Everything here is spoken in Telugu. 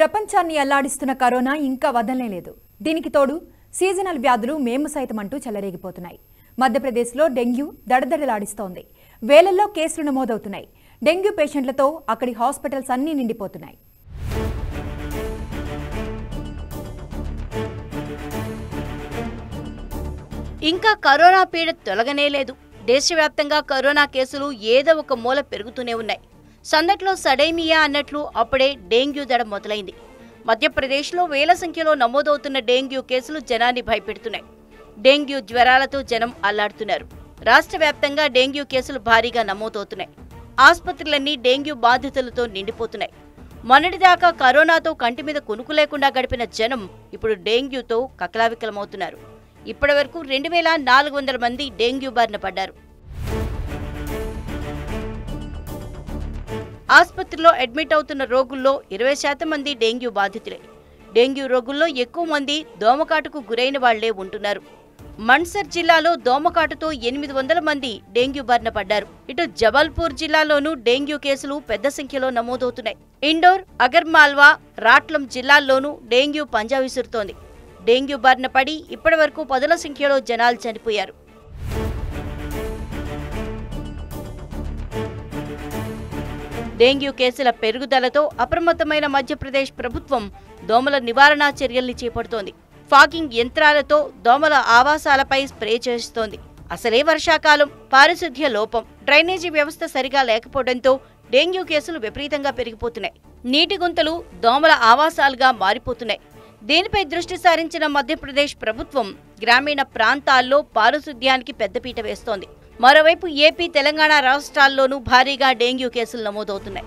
ప్రపంచాన్ని అల్లాడిస్తున్న కరోనా ఇంకా వదలనేలేదు. దీనికి తోడు సీజనల్ వ్యాధులు మేము సైతం అంటూ చెలరేగిపోతున్నాయి. మధ్యప్రదేశ్లో డెంగ్యూ దడదడలాడిస్తోంది. వేలల్లో కేసులు నమోదవుతున్నాయి. డెంగ్యూ పేషెంట్లతో అక్కడి హాస్పిటల్స్ అన్నీ నిండిపోతున్నాయి. ఇంకా కరోనా పీడ తొలగనే లేదు దేశవ్యాప్తంగా కరోనా కేసులు ఏదో ఒక మూల పెరుగుతూనే ఉన్నాయి. సందట్లో సడైమియా అన్నట్లు అప్పుడే డెంగ్యూ దడ మొదలైంది. మధ్యప్రదేశ్లో వేల సంఖ్యలో నమోదవుతున్న డెంగ్యూ కేసులు జనాన్ని భయపెడుతున్నాయి. డెంగ్యూ జ్వరాలతో జనం అల్లాడుతున్నారు. రాష్ట్ర వ్యాప్తంగా డెంగ్యూ కేసులు భారీగా నమోదవుతున్నాయి. ఆసుపత్రులన్నీ డెంగ్యూ బాధితులతో నిండిపోతున్నాయి. మొన్నటిదాకా కరోనాతో కంటి మీద కునుకు లేకుండా గడిపిన జనం ఇప్పుడు డెంగ్యూతో కకలావికలమవుతున్నారు. ఇప్పటి వరకు రెండు వేల నాలుగు వందల మంది డెంగ్యూ బారిన పడ్డారు. ఆసుపత్రిలో అడ్మిట్ అవుతున్న రోగుల్లో ఇరవై శాతం మంది డెంగ్యూ బాధితులే. డెంగ్యూ రోగుల్లో ఎక్కువ మంది దోమకాటుకు గురైన వాళ్ళే ఉంటున్నారు. మన్సర్ జిల్లాలో దోమకాటుతో ఎనిమిది వందల మంది డెంగ్యూ బారిన పడ్డారు. ఇటు జబల్పూర్ జిల్లాలోనూ డెంగ్యూ కేసులు పెద్ద సంఖ్యలో నమోదవుతున్నాయి. ఇండోర్ అగర్మాల్వా రాట్లం జిల్లాల్లోనూ డెంగ్యూ పంజా విసురుతోంది. డెంగ్యూ బారిన పడి ఇప్పటి వరకు పదుల సంఖ్యలో జనాలు చనిపోయారు. డెంగ్యూ కేసుల పెరుగుదలతో అప్రమత్తమైన మధ్యప్రదేశ్ ప్రభుత్వం దోమల నివారణ చర్యల్ని చేపడుతోంది. ఫాగింగ్ యంత్రాలతో దోమల ఆవాసాలపై స్ప్రే చేస్తోంది. అసలే వర్షాకాలం పారిశుధ్య లోపం డ్రైనేజీ వ్యవస్థ సరిగా లేకపోవడంతో డెంగ్యూ కేసులు విపరీతంగా పెరిగిపోతున్నాయి. నీటి గుంతలు దోమల ఆవాసాలుగా మారిపోతున్నాయి. దీనిపై దృష్టి సారించిన మధ్యప్రదేశ్ ప్రభుత్వం గ్రామీణ ప్రాంతాల్లో పారిశుద్ధ్యానికి పెద్దపీట వేస్తోంది. మరోవైపు ఏపీ తెలంగాణ రాష్ట్రాల్లోనూ భారీగా డెంగ్యూ కేసులు నమోదవుతున్నాయి.